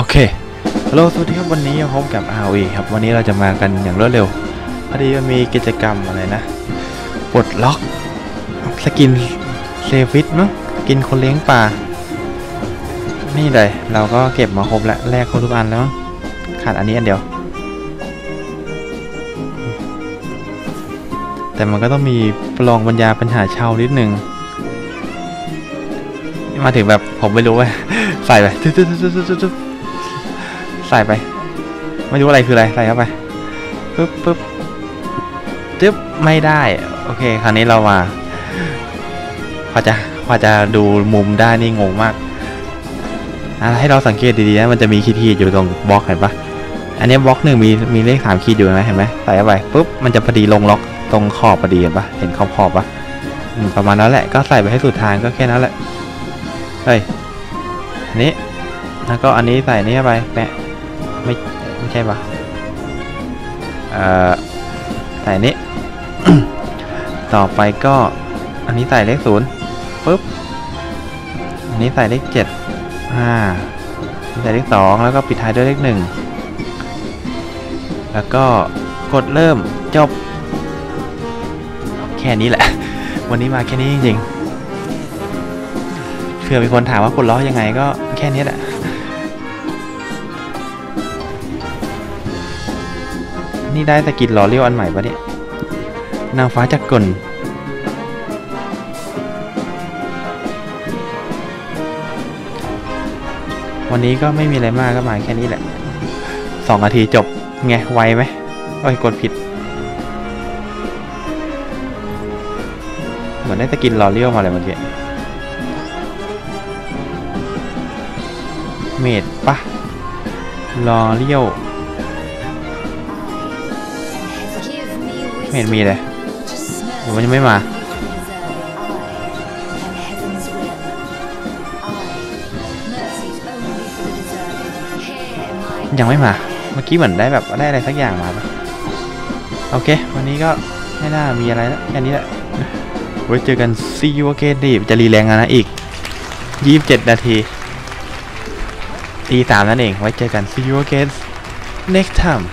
โอเค ฮัลโหล สวัสดีครับ วันนี้พบกับ ROV ครับ วันนี้เราจะมากันอย่างรวดเร็ว พอดีมันมีกิจกรรมอะไรนะ ปลดล็อก skin Zephys มั้ง skin คนเลี้ยงปลา นี่เลยเราก็เก็บมาครบแล้ว แลกครบทุกอันแล้ว ขาดอันนี้อันเดียว แต่มันก็ต้องมีประลองปัญญาปัญหาเชาวน์นิดนึง มาถึงแบบผมไม่รู้ว่า ใส่ไป ใส่ไป ไม่รู้อะไรคืออะไร ใส่เข้าไปปึ๊บปึ๊บจึ๊บไม่ได้ โอเค คราวนี้เรามาพอจะพอจะดูมุมได้นี่งงมากอะให้เราสังเกตดีๆนะมันจะมีขีดๆอยู่ตรงบล็อกเห็นปะอันนี้บล็อกหนึ่งมีมีเลขสามขีดอยู่ไหมเห็นไหมใส่เข้าไปปุ๊บมันจะพอดีลงล็อกตรงขอบพอดีเห็นปะเห็นขอบขอบปะประมาณนั้นแหละก็ใส่ไปให้สุดทางก็แค่นั้นแหละเฮ้ยอันนี้แล้วก็อันนี้ใส่นี่เข้าไปแปะ ไม่ไม่ใช่ปะเอ่อใส่นี้ ต่อไปก็อันนี้ใส่เลขศูนย์ปุ๊บ อันนี้ใส่เลขเจ็ดอ่าใส่เลขสองแล้วก็ปิดท้ายด้วยเลขหนึ่งแล้วก็กดเริ่มจบ แค่นี้แหละ วันนี้มาแค่นี้จริงๆเผื่อมีคนถามว่ากดล้อยังไงก็แค่นี้แหละ นี่ได้สกินล้อเลี้ยวอันใหม่ปะเนี่ย นางฟ้าจากกลวันนี้ก็ไม่มีอะไรมากก็มาแค่นี้แหละสองนาทีจบ ไง ไวไหมโอ้ย กดผิด เหมือนได้สกินล้อเลี้ยวมาเลยเมื่อกี้ เมดปะรอเลี้ยว ไม่เห็นมีเลยมันยังไม่มายังไม่มา เมื่อกี้เหมือนได้แบบได้อะไรสักอย่างมาปะโอเค วันนี้ก็ไม่น่ามีอะไรแล้วแค่นี้แหละ ไว้เจอกัน see you again ดิจะรีแรงนนะอีก 27 นาทีตีสามนั่นเอง ไว้เจอกัน see you again next time